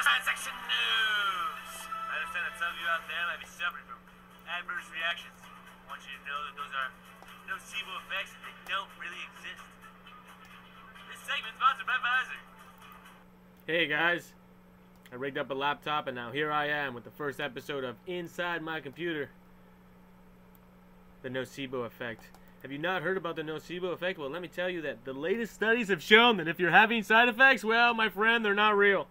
science section news. I understand that some of you out there might be suffering from adverse reactions. I want you to know that those are nocebo effects and they don't really exist. This segment's sponsored by Pfizer. Hey guys, I rigged up a laptop and now here I am with the first episode of Inside My Computer. The nocebo effect. Have you not heard about the nocebo effect? Well, let me tell you that the latest studies have shown that if you're having side effects, well, my friend, they're not real.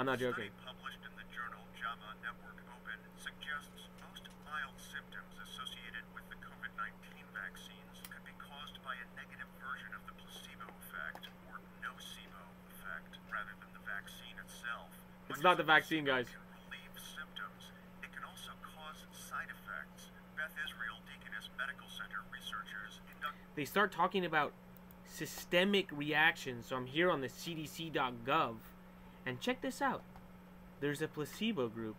I'm not joking. Study published in the journal JAMA Network Open suggests most mild symptoms associated with the COVID-19 vaccines could be caused by a negative version of the placebo effect or nocebo effect rather than the vaccine itself. It's not the vaccine, guys. Can relieve symptoms. It can also cause side effects. Beth Israel Deaconess Medical Center researchers conduct They start talking about systemic reactions. So I'm here on the cdc.gov. And check this out. There's a placebo group.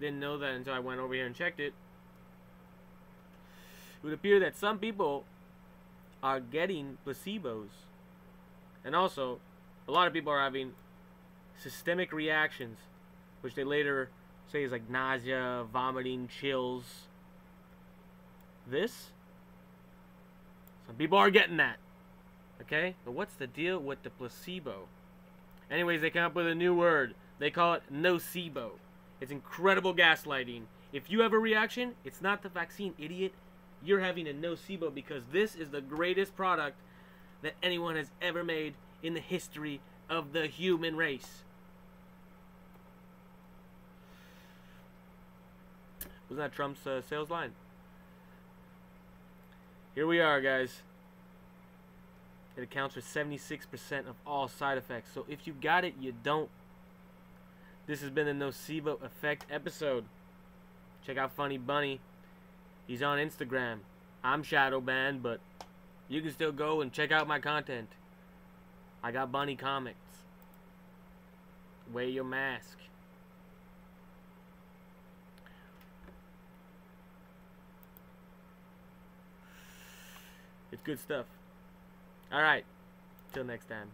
Didn't know that until I went over here and checked it. It would appear that some people are getting placebos. And also, a lot of people are having systemic reactions, which they later say is like nausea, vomiting, chills. This some people are getting that. Okay? But what's the deal with the placebo? Anyways, they come up with a new word. They call it nocebo. It's incredible gaslighting. If you have a reaction, it's not the vaccine, idiot. You're having a nocebo because this is the greatest product that anyone has ever made in the history of the human race. Wasn't that Trump's uh, sales line? Here we are, guys. It accounts for 76% of all side effects. So if you got it, you don't. This has been the Nocebo Effect episode. Check out Funny Bunny. He's on Instagram. I'm shadow banned, but you can still go and check out my content. I got Bunny comics. Wear your mask. It's good stuff. All right. Till next time.